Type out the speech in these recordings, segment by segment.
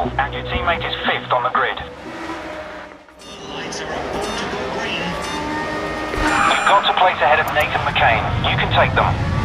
And your teammate is fifth on the grid. You've got to place ahead of Nathan McCain. You can take them.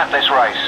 Lap this race.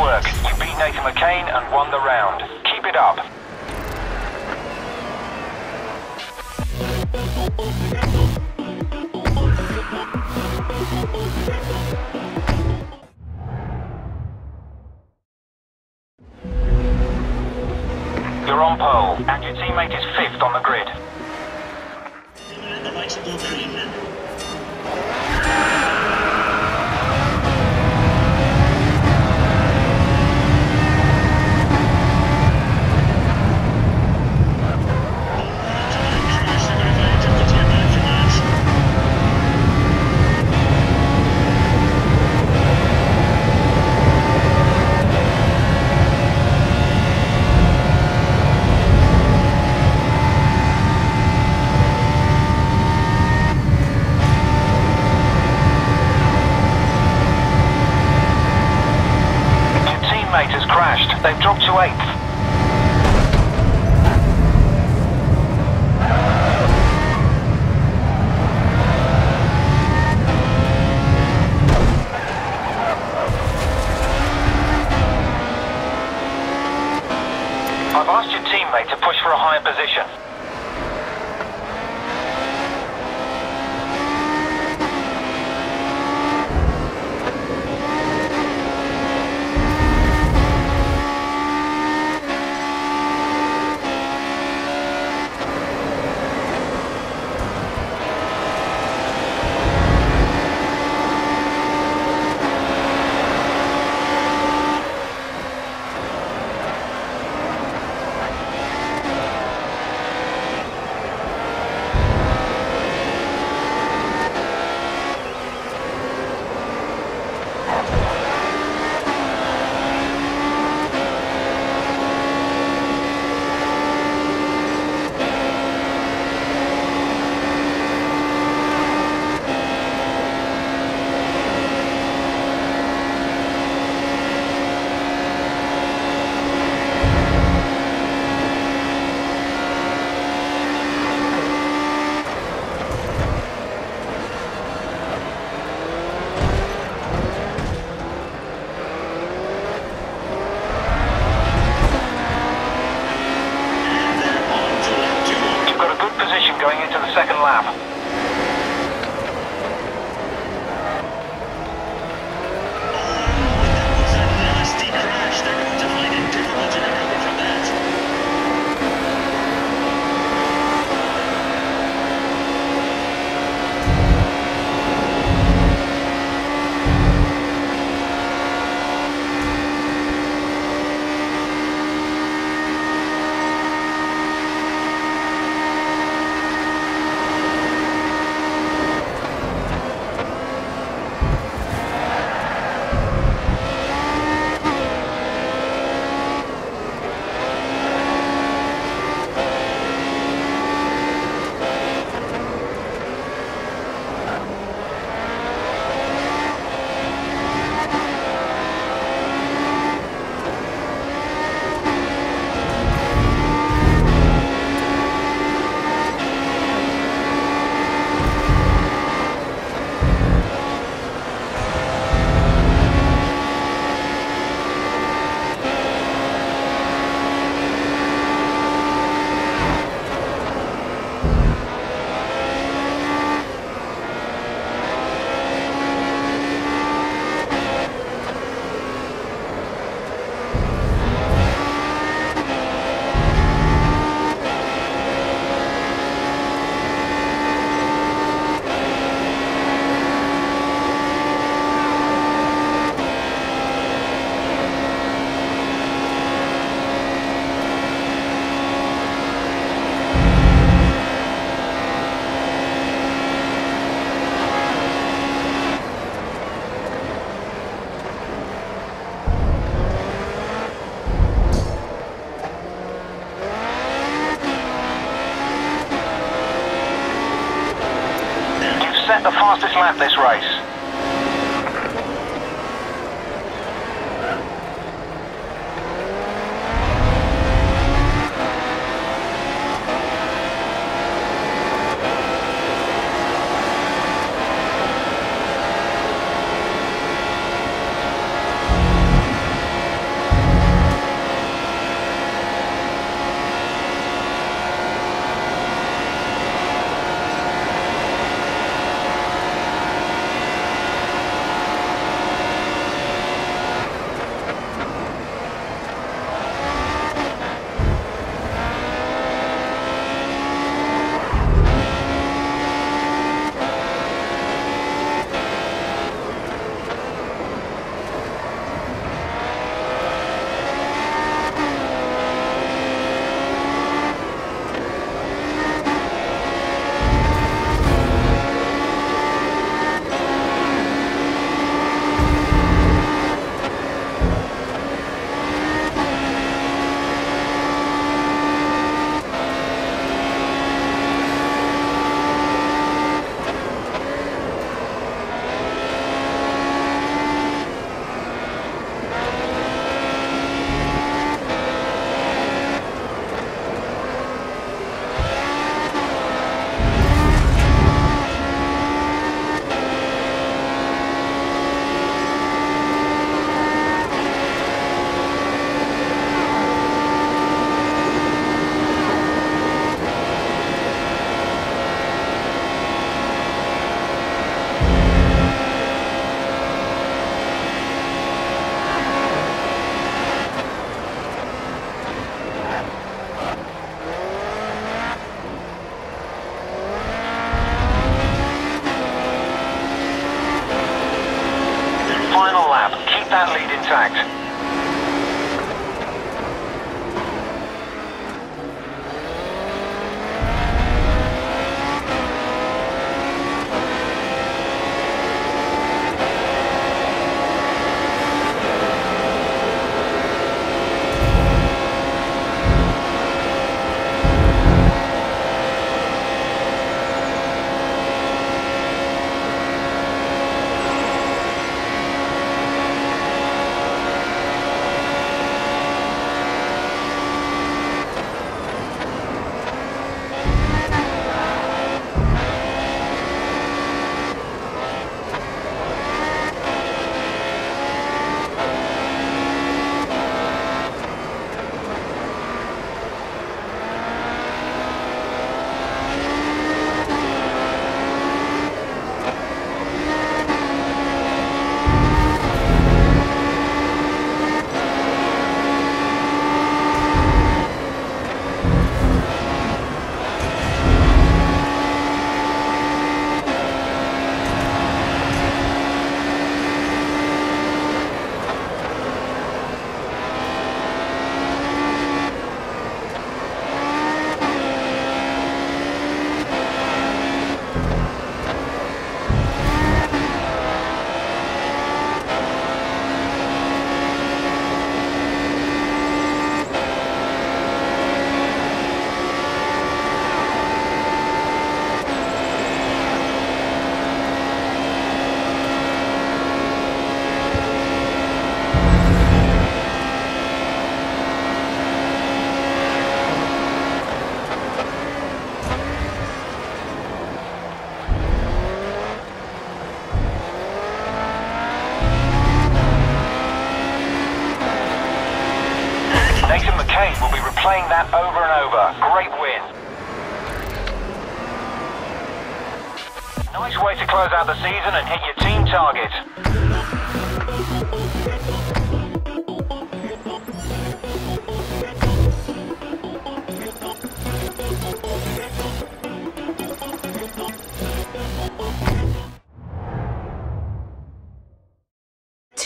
work. You beat Nathan McCain and won the round. Keep it up. This race.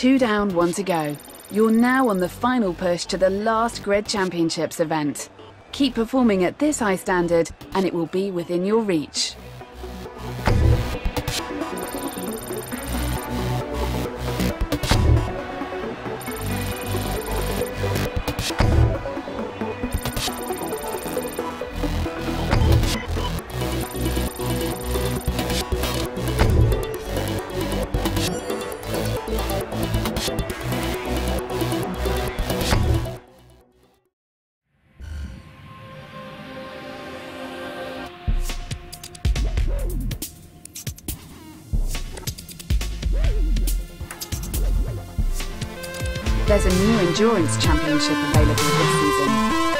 Two down, one to go. You're now on the final push to the last Grid Championships event. Keep performing at this high standard, and it will be within your reach. There's a new Endurance Championship available this season.